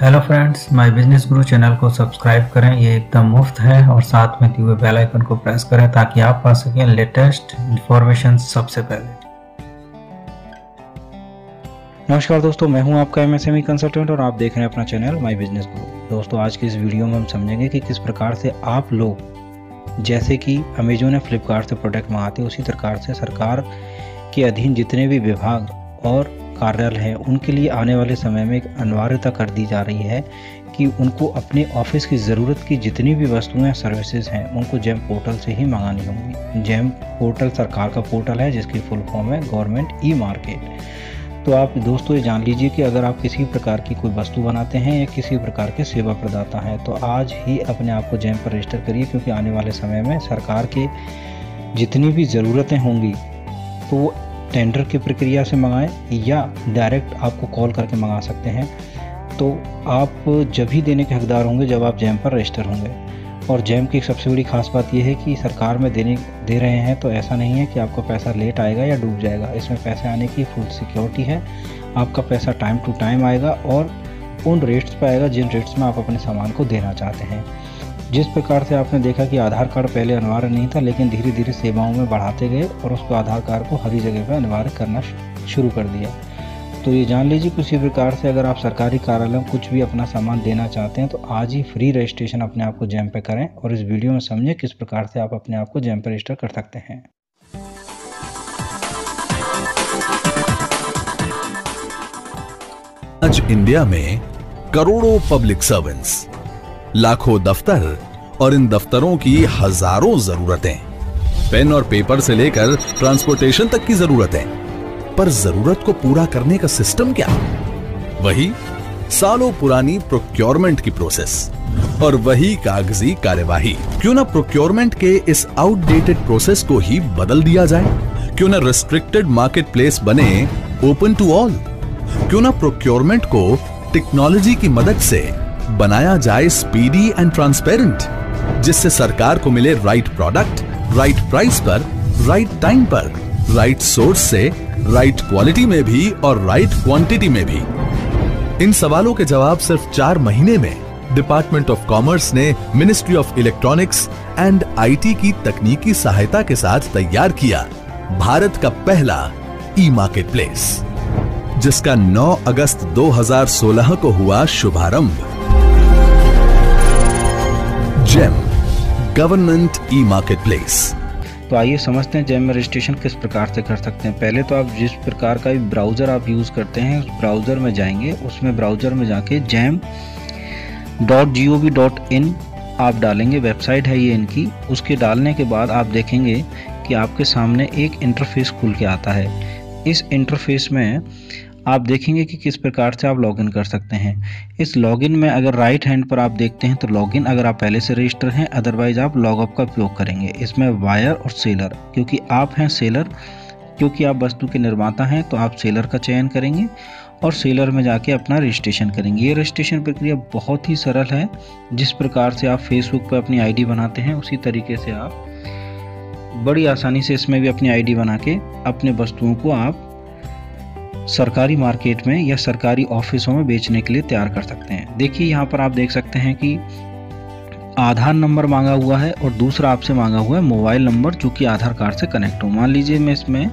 Hello friends my business guru channel को subscribe करें, ये एकदम मुफ़्त है और साथ में दिए हुए बेल आइकन को प्रेस करें ताकि आप पा सकें लेटेस्ट इन्फॉर्मेशन सबसे पहले। नमस्कार दोस्तों, मैं हूँ आपका एमएसएमई कंसल्टेंट और आप देख रहे हैं अपना चैनल माय बिज़नेस गुरु दोस्तों, आज की इस वीडियो में हम समझेंगे कि किस प्रकार से आप लोग, जैसे कि अमेजोन या फ्लिपकार्ट से प्रोडक्ट मंगाते हैं, उसी प्रकार से सरकार के अधीन जितने भी विभाग और कार्यालय हैं। उनके लिए आने वाले समय में एक अनिवार्यता कर दी जा रही है कि उनको अपने ऑफ़िस की ज़रूरत की जितनी भी वस्तुएँ सर्विसेज़ हैं, उनको जैम पोर्टल से ही मंगानी होंगी। जैम पोर्टल सरकार का पोर्टल है, जिसकी फुल फॉर्म है गवर्नमेंट ई मार्केट तो आप दोस्तों ये जान लीजिए कि अगर आप किसी प्रकार की कोई वस्तु बनाते हैं या किसी प्रकार के सेवा प्रदाता हैं तो आज ही अपने आप को जैम पर रजिस्टर करिए, क्योंकि आने वाले समय में सरकार के जितनी भी ज़रूरतें होंगी तो वो टेंडर की प्रक्रिया से मंगाएँ या डायरेक्ट आपको कॉल करके मंगा सकते हैं। तो आप जब ही देने के हकदार होंगे, जब आप जैम पर रजिस्टर होंगे। और जैम की सबसे बड़ी खास बात यह है कि सरकार में देने, दे रहे हैं तो ऐसा नहीं है कि आपका पैसा लेट आएगा या डूब जाएगा। इसमें पैसे आने की फुल सिक्योरिटी है। आपका पैसा टाइम टू टाइम आएगा और उन रेट्स पर आएगा जिन रेट्स में आप अपने सामान को देना चाहते हैं। जिस प्रकार से आपने देखा कि आधार कार्ड पहले अनिवार्य नहीं था, लेकिन धीरे धीरे सेवाओं में बढ़ाते गए और उसको आधार कार्ड को हर जगह पर अनिवार्य करना शुरू कर दिया। तो ये जान लीजिए किसी प्रकार से अगर आप सरकारी कार्यालय में कुछ भी अपना सामान देना चाहते हैं तो आज ही फ्री रजिस्ट्रेशन अपने आप को जैम पे करें और इस वीडियो में समझें किस प्रकार से आप अपने आप को जैम पे रजिस्टर कर सकते हैं। आज इंडिया में करोड़ों पब्लिक सर्वेंट्स लाखों दफ्तर और इन दफ्तरों की हज़ारों जरूरतें। पेन और पेपर से लेकर ट्रांसपोर्टेशन तक की जरूरतें। पर ज़रूरत को पूरा करने का सिस्टम क्या? वही सालों पुरानी प्रोक्योरमेंट की प्रोसेस और वही कागज़ी कार्यवाही। क्यों ना प्रोक्योरमेंट के इस आउटडेटेड प्रोसेस को ही बदल दिया जाए? क्यों ना रिस्ट्रिक्टेड मार्केट प्लेस बने ओपन टू ऑल क्यों ना प्रोक्योरमेंट को टेक्नोलॉजी की मदद से बनाया जाए स्पीडी एंड ट्रांसपेरेंट जिससे सरकार को मिले राइट प्रोडक्ट राइट प्राइस पर राइट टाइम पर राइट सोर्स से राइट क्वालिटी में भी और राइट क्वांटिटी में भी। इन सवालों के जवाब सिर्फ़ चार महीने में डिपार्टमेंट ऑफ़ कॉमर्स ने ministry of electronics and IT की तकनीकी सहायता के साथ तैयार किया भारत का पहला ई मार्केट प्लेस जिसका 9 अगस्त 2016 को हुआ शुभारंभ। Gem government e market place तो आइए समझते हैं जेम में रजिस्ट्रेशन किस प्रकार से कर सकते हैं। पहले तो आप जिस प्रकार का भी ब्राउज़र आप यूज़ करते हैं, उस ब्राउज़र में जाएँगे, उसमें ब्राउज़र में जाके gem dot G O V dot in आप डालेंगे वेबसाइट है ये इनकी। उसके डालने के बाद आप देखेंगे कि आपके सामने एक इंटरफेस खुल के आता है। इस इंटरफेस में आप देखेंगे कि किस प्रकार से आप लॉगिन कर सकते हैं। इस लॉगिन में अगर राइट हैंड पर आप देखते हैं तो लॉगिन अगर आप पहले से रजिस्टर हैं अदरवाइज़ आप लॉगअप का उपयोग करेंगे। इसमें वायर और सेलर क्योंकि आप हैं सेलर क्योंकि आप वस्तु के निर्माता हैं तो आप सेलर का चयन करेंगे और सेलर में जाके अपना रजिस्ट्रेशन करेंगे। ये रजिस्ट्रेशन प्रक्रिया बहुत ही सरल है। जिस प्रकार से आप फेसबुक पर अपनी आईडी बनाते हैं, उसी तरीके से आप बड़ी आसानी से इसमें भी अपनी आईडी बना के अपने वस्तुओं को आप सरकारी मार्केट में या सरकारी ऑफिसों में बेचने के लिए तैयार कर सकते हैं। देखिए, यहाँ पर आप देख सकते हैं कि आधार नंबर मांगा हुआ है और दूसरा आपसे मांगा हुआ है मोबाइल नंबर, जो कि आधार कार्ड से कनेक्ट हो। मान लीजिए मैं इसमें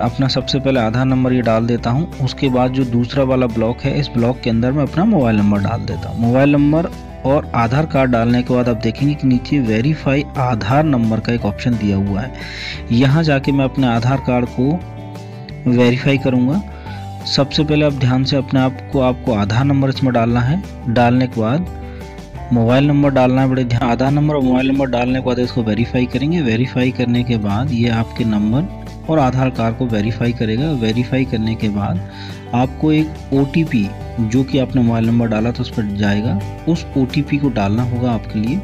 अपना सबसे पहले आधार नंबर ये डाल देता हूँ, उसके बाद जो दूसरा वाला ब्लॉक है, इस ब्लॉक के अंदर मैं अपना मोबाइल नंबर डाल देता हूँ। मोबाइल नंबर और आधार कार्ड डालने के बाद आप देखेंगे कि नीचे वेरीफाई आधार नंबर का एक ऑप्शन दिया हुआ है। यहाँ जाके मैं अपने आधार कार्ड को वेरीफाई करूँगा। सबसे पहले आप ध्यान से अपने आप को, आपको आधार नंबर इसमें डालना है। डालने के बाद मोबाइल नंबर डालना है, बड़े ध्यान आधार नंबर और मोबाइल नंबर डालने के बाद इसको वेरीफाई करेंगे। वेरीफाई करने के बाद ये आपके नंबर और आधार कार्ड को वेरीफाई करेगा। वेरीफाई करने के बाद आपको एक ओटीपी जो कि आपने मोबाइल नंबर डाला था, उस पर जाएगा। उस ओटीपी को डालना होगा आपके लिए।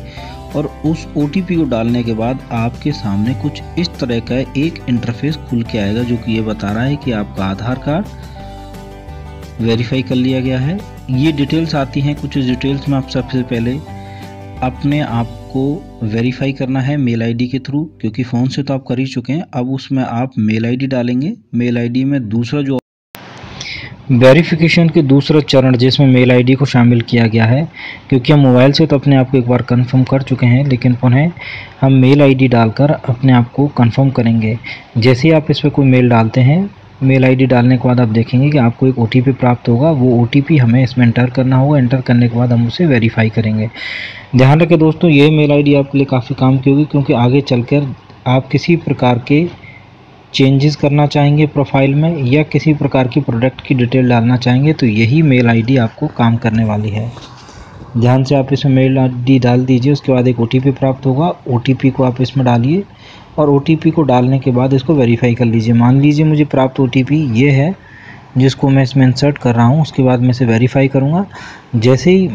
और उस ओटीपी को डालने के बाद आपके सामने कुछ इस तरह का एक इंटरफेस खुल के आएगा, जो कि ये बता रहा है कि आपका आधार कार्ड वेरीफाई कर लिया गया है। ये डिटेल्स आती हैं, कुछ डिटेल्स में आप सबसे पहले अपने आप को वेरीफाई करना है मेल आईडी के थ्रू क्योंकि फ़ोन से तो आप कर ही चुके हैं। अब उसमें आप मेल आईडी डालेंगे। मेल आईडी में दूसरा जो वेरिफिकेशन के दूसरा चरण जिसमें मेल आईडी को शामिल किया गया है, क्योंकि हम मोबाइल से तो अपने आप को एक बार कंफर्म कर चुके हैं, लेकिन पुनः हम मेल आईडी डालकर अपने आप को कंफर्म करेंगे। जैसे ही आप इस पर कोई मेल डालते हैं मेल आईडी डालने के बाद आप देखेंगे कि आपको एक ओटीपी प्राप्त होगा। वो ओटीपी हमें इसमें एंटर करना होगा। एंटर करने के बाद हम उसे वेरीफाई करेंगे। ध्यान रखें दोस्तों, ये मेल आईडी आपके लिए काफ़ी काम की होगी क्योंकि आगे चलकर आप किसी प्रकार के चेंजेस करना चाहेंगे प्रोफ़ाइल में या किसी प्रकार की प्रोडक्ट की डिटेल डालना चाहेंगे तो यही मेल आईडी आपको काम करने वाली है। ध्यान से आप इसमें मेल आईडी डाल दीजिए, उसके बाद एक ओटीपी प्राप्त होगा। ओटीपी को आप इसमें डालिए और ओटीपी को डालने के बाद इसको वेरीफाई कर लीजिए। मान लीजिए मुझे प्राप्त ओटीपी ये है, जिसको मैं इसमें इंसर्ट कर रहा हूँ, उसके बाद मैं इसे वेरीफाई करूँगा। जैसे ही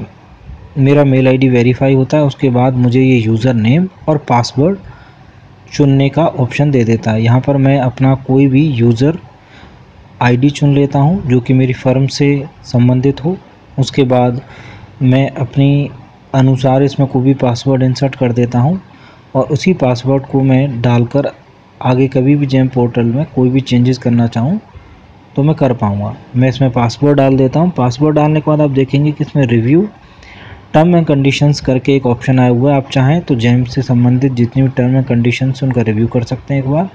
मेरा मेल आईडी वेरीफाई होता है, उसके बाद मुझे ये यूज़र नेम और पासवर्ड चुनने का ऑप्शन दे देता है। यहाँ पर मैं अपना कोई भी यूज़र आईडी चुन लेता हूँ, जो कि मेरी फर्म से संबंधित हो। उसके बाद मैं अपनी अनुसार इसमें कोई भी पासवर्ड इंसर्ट कर देता हूँ और उसी पासवर्ड को मैं डालकर आगे कभी भी जेम पोर्टल में कोई भी चेंजेस करना चाहूँ तो मैं कर पाऊँगा। मैं इसमें पासवर्ड डाल देता हूँ। पासवर्ड डालने के बाद आप देखेंगे कि इसमें रिव्यू टर्म एंड कंडीशंस करके एक ऑप्शन आया हुआ है। आप चाहें तो जेम से संबंधित जितनी भी टर्म एंड कंडीशंस उनका रिव्यू कर सकते हैं एक बार।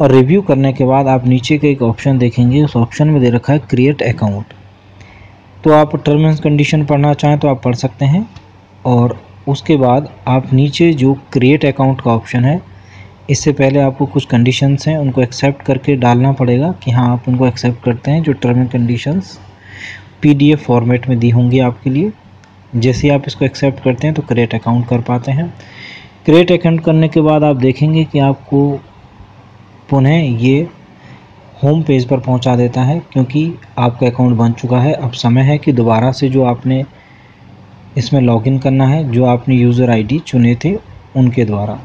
और रिव्यू करने के बाद आप नीचे का एक ऑप्शन देखेंगे। उस ऑप्शन में दे रखा है क्रिएट अकाउंट तो आप टर्म एंड कंडीशन पढ़ना चाहें तो आप पढ़ सकते हैं। और उसके बाद आप नीचे जो क्रिएट अकाउंट का ऑप्शन है, इससे पहले आपको कुछ कंडीशंस हैं, उनको एक्सेप्ट करके डालना पड़ेगा कि हाँ आप उनको एक्सेप्ट करते हैं जो term and conditions PDF format में दी होंगी आपके लिए। जैसे आप इसको एक्सेप्ट करते हैं तो क्रिएट अकाउंट कर पाते हैं। क्रिएट अकाउंट करने के बाद आप देखेंगे कि आपको पुनः ये होम पेज पर पहुँचा देता है, क्योंकि आपका अकाउंट बन चुका है। अब समय है कि दोबारा से जो आपने इसमें लॉगिन करना है, जो आपने यूज़र आईडी चुने थे उनके द्वारा।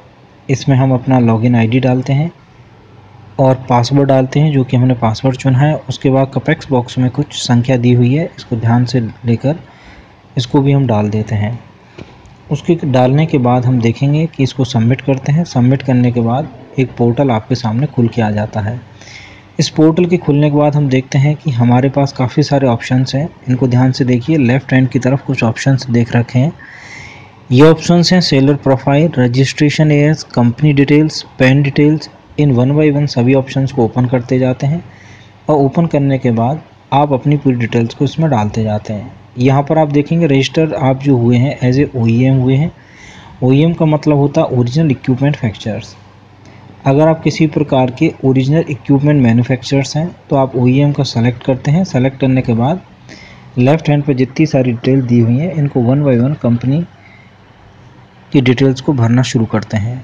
इसमें हम अपना लॉगिन आईडी डालते हैं और पासवर्ड डालते हैं, जो कि हमने पासवर्ड चुना है। उसके बाद कपेक्स बॉक्स में कुछ संख्या दी हुई है, इसको ध्यान से लेकर इसको भी हम डाल देते हैं। उसके डालने के बाद हम देखेंगे कि इसको सबमिट करते हैं। सबमिट करने के बाद एक पोर्टल आपके सामने खुल के आ जाता है। इस पोर्टल के खुलने के बाद हम देखते हैं कि हमारे पास काफ़ी सारे ऑप्शंस हैं। इनको ध्यान से देखिए। लेफ़्ट हैंड की तरफ़ कुछ ऑप्शंस देख रखे हैं। ये ऑप्शंस हैं सेलर प्रोफ़ाइल रजिस्ट्रेशन एयर्स कंपनी डिटेल्स पेन डिटेल्स इन वन बाई वन सभी ऑप्शंस को ओपन करते जाते हैं और ओपन करने के बाद आप अपनी पूरी डिटेल्स को इसमें डालते जाते हैं। यहाँ पर आप देखेंगे रजिस्टर आप जो हुए हैं एज ए ओ हुए हैं। ओ का मतलब होता है ओरिजिनल इक्विपमेंट फैक्चर्स अगर आप किसी प्रकार के ओरिजिनल इक्विपमेंट मैन्युफैक्चरर्स हैं तो आप ओ का सेलेक्ट करते हैं। सेलेक्ट करने के बाद लेफ़्ट हैंड पर जितनी सारी डिटेल दी हुई हैं, इनको वन बाई वन कंपनी की डिटेल्स को भरना शुरू करते हैं।